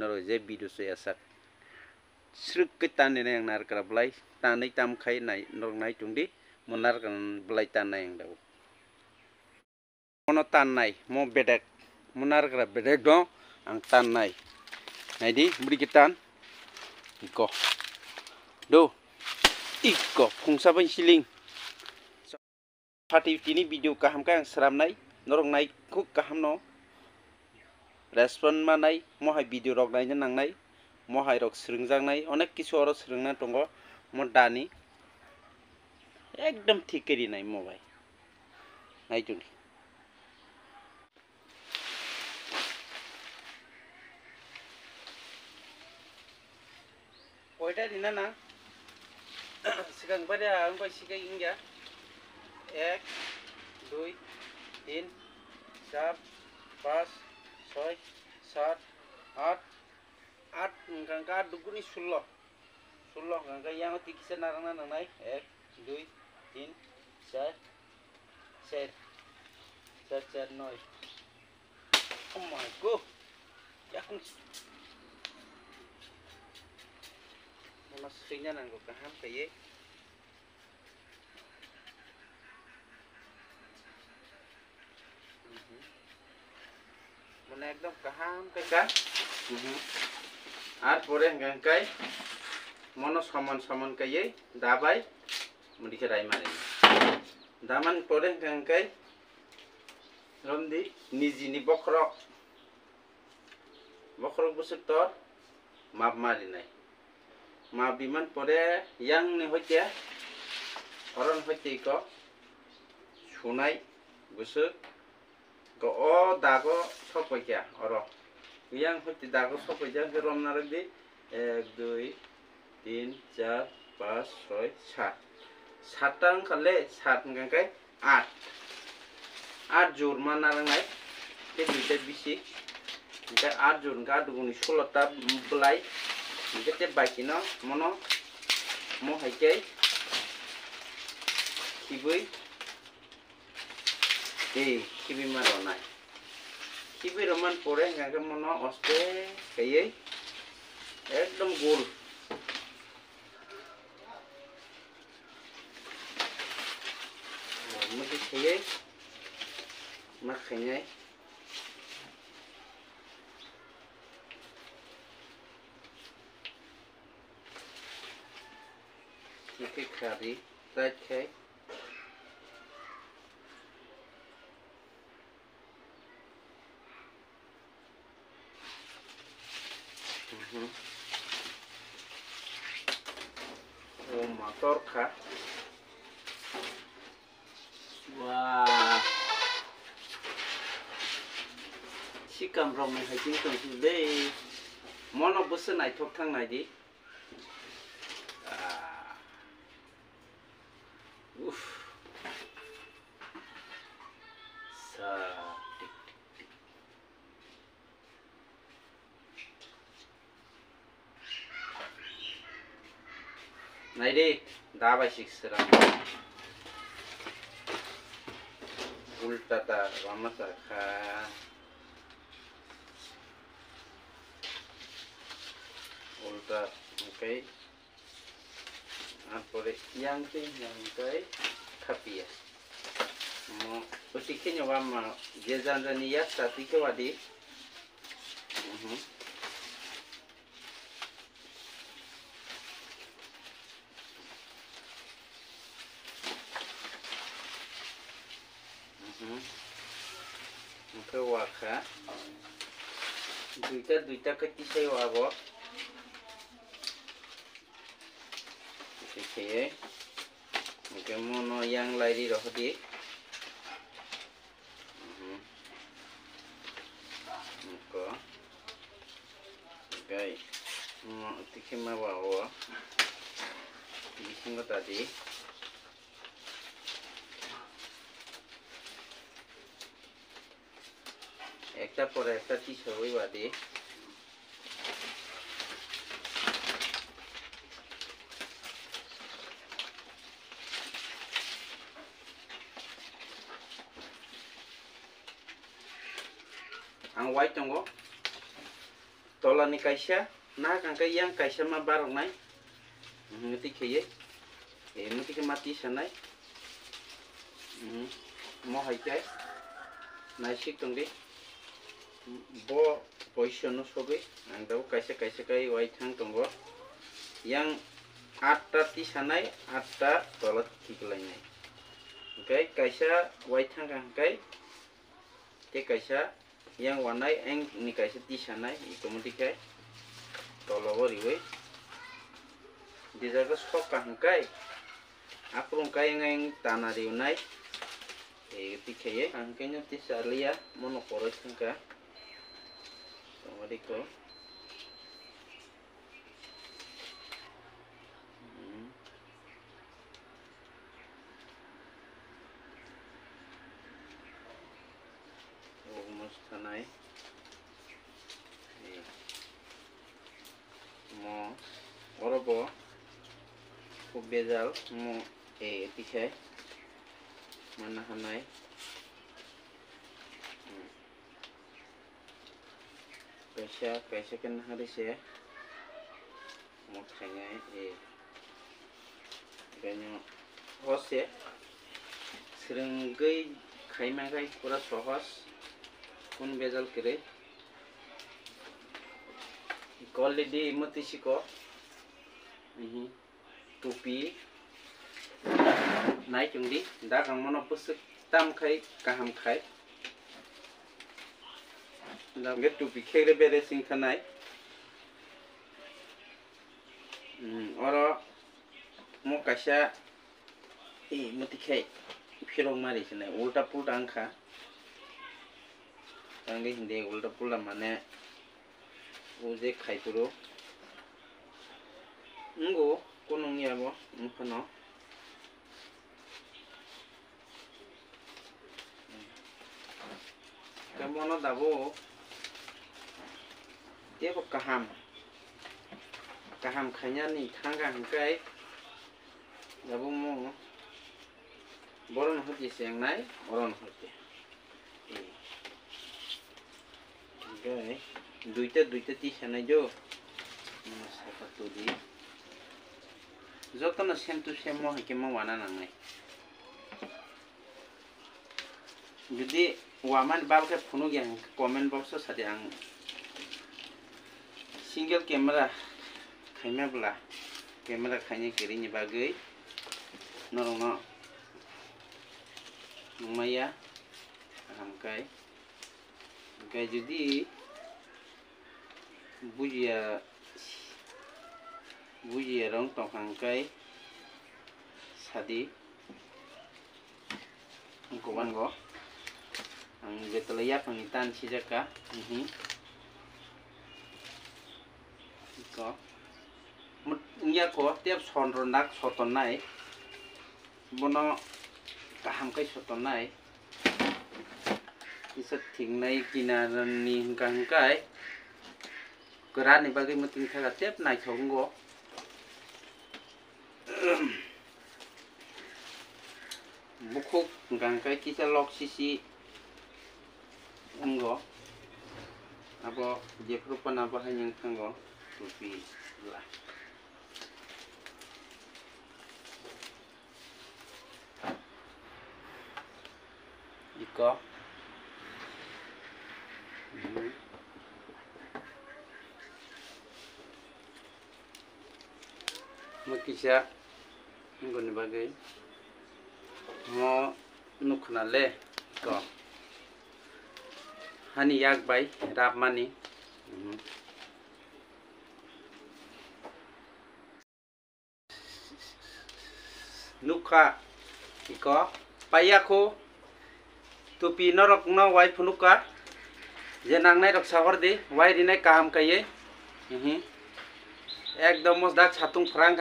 noro je bidu so yasak sruk ke tan ne yang nar kra blai tanai tam khai nai nor nai tungdi monar kan blai tan nai yang daw mono tan nai mo bedek monar kra bedek do ang tan nai. Nai di budi kitan iko. Do. Iko khungsa ban siling. Pati tini video kaham ka ang seram nai norong nai kuk kaham no respon manai mohai video rok nai nang nai mohai rok srungjang nai onek kisu oro srungna tongo mo dani একদম ঠিক করি নাই মোবাইল নাই টুনি ওইটা দিনা না সিগাং বারে আং বাই সিগাই ইংগা এক দুই তিন চার পাঁচ soy saat at at ngangka dugu ni sullo sullo ngangka yang ti kisa narang na nangai ek dui tin sat ser ser ser noi. Oh my god. Ya kung mas kinya nanggo kahan kaya মানে একদম কাহাম কাকা আর পরে গাঙ্কাই মনো সমান সমান কাইয়ে দাবাই মুদিকে রাই মারে। দামান পরে গাঙ্কাই রমদি নিজিনি বখরক বখরক বছর তোর মাপ মারি নাই। মা বিমান পরে ইয়াং নে হইতে অরণ হইতে ক সুনাই গুসু তো অ দাগো সপৈকা অর ইয়াং হইতে দাগো সপৈকা না দি, এক, দুই, তিন চার পাঁচ, ছয়, সাত। সাতটা খালে সাত গাঙ্কায় আট আট জোর মা নারাঙ্গায় দুইটা বেশি আট জোর আটগুনি ষোলোটা বলাই। এটাতে বাইকি ন মহাইকাই। খিবই Di, kibi marona. Kibi roman pore ngake mono oste kaye. Ekdom gul. Mesti kaye. Makanya. Kita kari, tak kayak. Oh, motor kah? Wah. Sikam rong mai hajing tong su dei. Mono busa nai thok thang. Haydi daha başlık sıra. Ulta da vamata ka. Ulta oke. Apore yang ke yang ke kapiya. Mo usikinyo wama jezanzani yasta tike wadi. Mhm. Mm Muka waka duita duita ketisai wabo Sige. Oke, mono yang lain roh di. Oke. Oke. Mau tikin ma bawa. Tikin tadi. esta por esta cicero ibadi ang white tongo. Tola ni kaisa na kang kai yang kaisa ma barong nai. Mm, muti kheye eh muti ke mati sanai mm, mo haite nai sik tong di bo position no sobe ang daw kaisa kaisa kai wai thang yang atta ti sanai atta tolat tiklainai okay kaisa wai thang te kaisa yang wanai eng ni kaisa ti sanai kai tolobo riwe di jaga sok kangkai aprung kai ngang tanah riunai e ti keye angkenya ti salia mono Rico. থানায় খুব বেজাল ম এ দিশায় মান্না হানায় अच्छा पैसे के नहर से हसे सरंगी खाईमा पूरा सहज कौन बेजल करे। क्वालिटी मती सिको टोपी नाइ चुंगी दाग मनो पुस्तक दाम खाई गाहम खाई। And I'm going to duplicate a bit of thing tonight. Oro, Mokasha, E. Mutike, Piro Marishan, Ulta Putanka, Sangay Hindi, Ulta Pulamane, Uze Kaituru, Ngo, Kunung Yabo, Mpano. Come on, the wall. dabo tiako kaham kaham khanya ni thanga hangkai dabo mo boron hoti sengnai oron hoti okay দুইটা দুইটা টি সেনাই যো সাফাতো দি যতন same to same মহাকে মাওয়ানা নাঙাই যদি ওয়ামান বালকে ফোনো গিয়া কমেন্ট বক্স সাথে আং single camera kayaknya belah. Kamera kayaknya kirinya bagai. Norongno maya angkai, kai jadi bujia bujia rong rangkai sadi. Kuban go ang betelaya pangitan sijaka mhm. to mut ngya ko tep son ro nak soton nai bono kaham kai soton nai kisa thing nai kinaran ni hingkang kai kuran ni bagi muting thaga tep nai thong go bukhuk hingkang kai kisa lok sisi anggo abo jeprupan apa hanyang tanggo tupi lah makisa ngoni bagai. Mo nukna le ko hani yak bai rap mani नुका इक पाइको टूपी नरक न वाई फुनुका जे नांगना रक्सागर दे वाई रिने काम कई एकदम मजदा छातुंग फ्रांग